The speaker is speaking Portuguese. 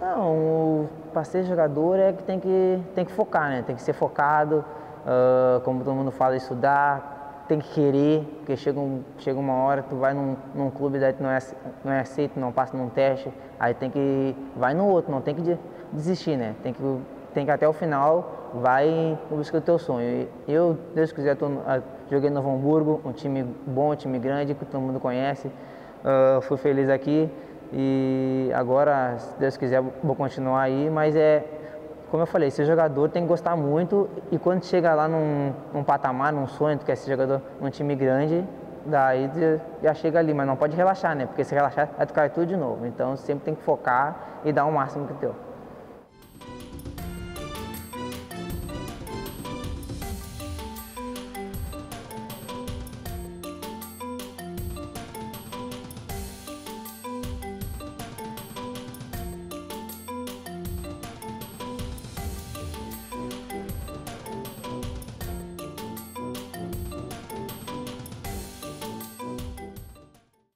Não, para ser jogador é que tem que, tem que focar, né? Tem que ser focado, uh, como todo mundo fala, estudar, tem que querer, porque chega, um, chega uma hora, tu vai num, num clube, daí tu não é, não é aceito, não passa num teste, aí tem que, vai no outro, não tem que desistir, né? Tem que, tem que até o final, vai em busca do teu sonho. Eu, Deus quiser, tô, uh, joguei no Novo Hamburgo, um time bom, um time grande, que todo mundo conhece, uh, fui feliz aqui, e agora, se Deus quiser, vou continuar aí, mas é, como eu falei, ser jogador tem que gostar muito e quando chega lá num, num patamar, num sonho, tu quer ser jogador num time grande, daí já chega ali, mas não pode relaxar, né? Porque se relaxar, vai tu cai tudo de novo. Então sempre tem que focar e dar o máximo que teu.